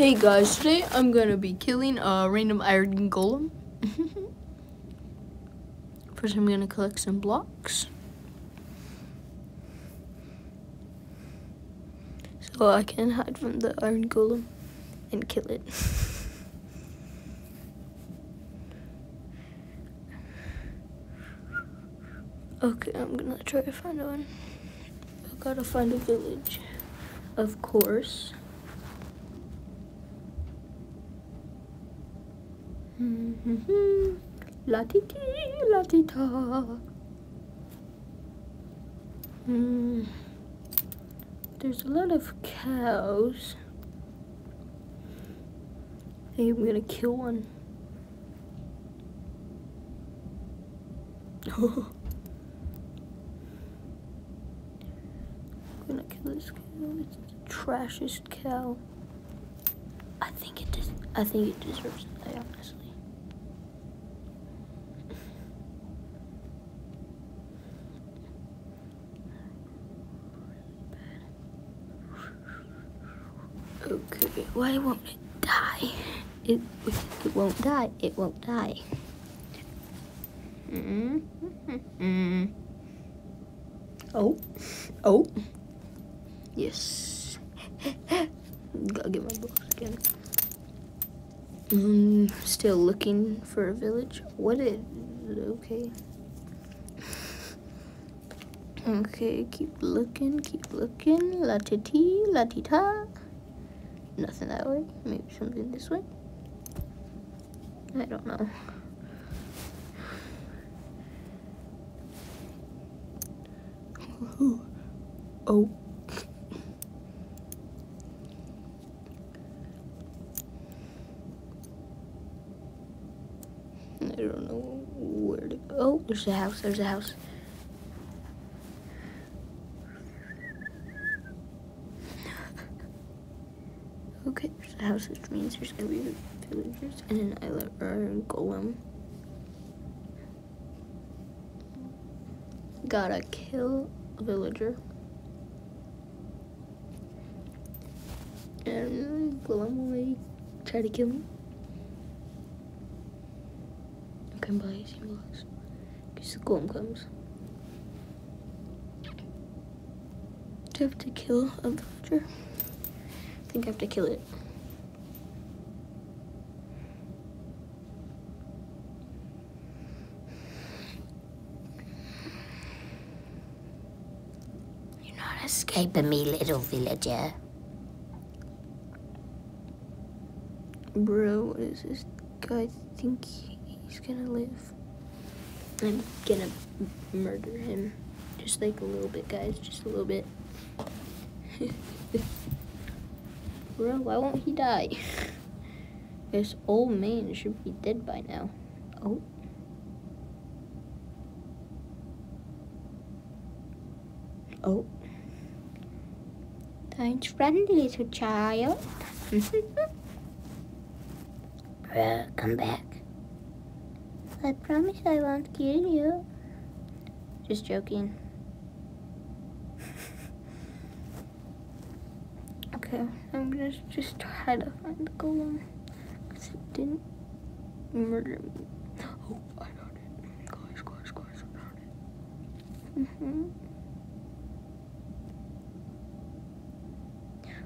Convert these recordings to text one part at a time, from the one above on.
Hey guys, today I'm gonna be killing a random iron golem. First I'm gonna collect some blocks. So I can hide from the iron golem and kill it. okay, I'm gonna try to find one. I gotta find a village, of course. La ti ti, la ti ta. Mm. There's a lot of cows. I think I'm gonna kill one. I'm gonna kill this cow. It's the trashiest cow. I think it does. I think it deserves to die, honestly. Okay, why won't it die? It it won't die. It won't die. Mm -hmm. Oh, oh, yes. Gotta get my books again. Mm, still looking for a village. What is it okay? Okay, keep looking, keep looking. La ti ti, la ti ta. Nothing that way. Maybe something this way. I don't know. oh. I don't know where to go. Oh, there's a house. There's a house. Okay, there's a house, which means there's gonna be villagers and an island or a golem. Gotta kill a villager. And golem will try to kill me. I can buy 18 blocks. Because the golem comes. Do I have to kill a villager? I think I have to kill it. You're not escaping me, little villager. Bro, what is this guy think he's gonna live? I'm gonna murder him. Just like a little bit, guys. Just a little bit. Bro, why won't he die? this old man should be dead by now. Oh. Oh. Don't run, little child. Bro, come back. I promise I won't kill you. Just joking. Okay, I'm gonna just try to find the golem. Because it didn't murder me. Oh, I got it. Guys, guys, guys, I got it. Mm-hmm.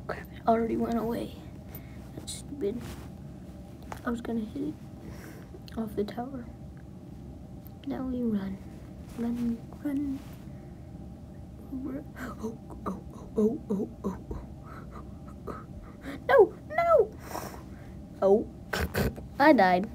Crap, it already went away. That's stupid. I was gonna hit it off the tower. Now we run. Run, run. Oh, oh, oh, oh, oh, oh. Oh, I died.